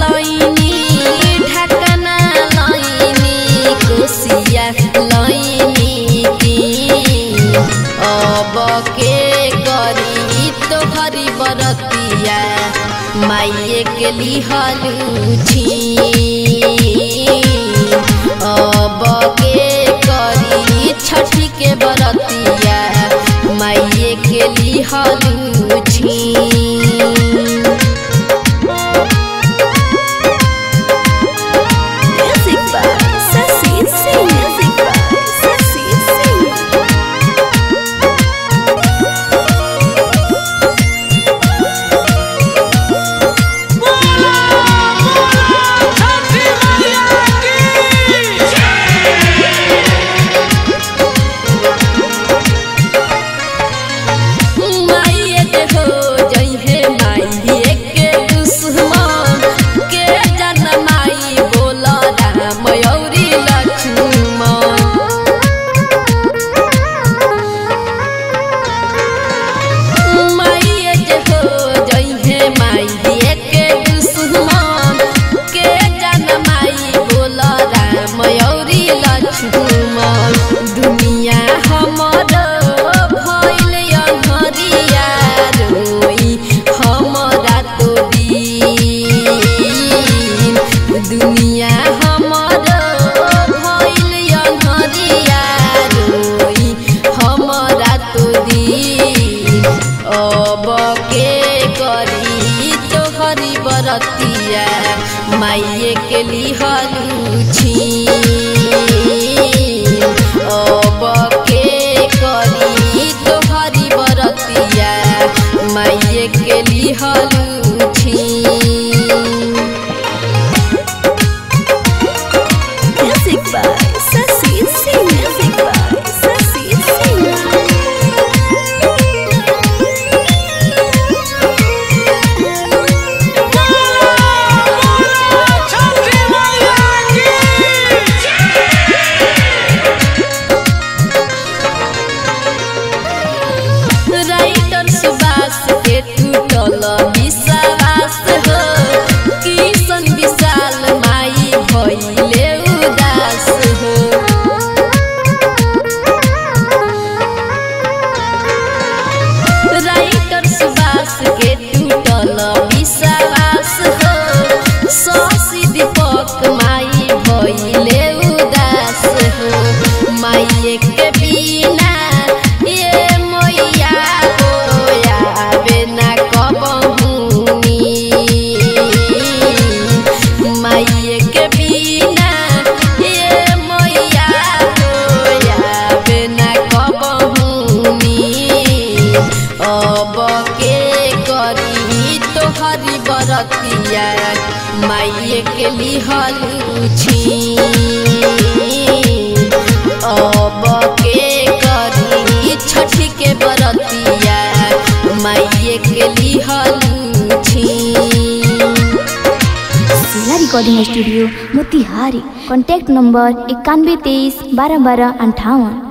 लईनी ढकना लईनी की। अब के करी तो बरतिया, माइए के लिहलू अब के करी छठ के बरतिया, माइए के लिहलू छी माइये के लिए हलू छी बरतिया माइये के लिहलू अब के करी छठी के बरतिया माइये के लिहलू recording studio Motihari. Contact number इक्यानवे, तेईस, बारह बारह, अंठावन।